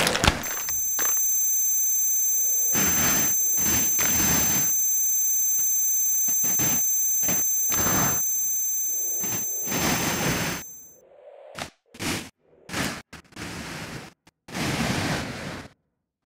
you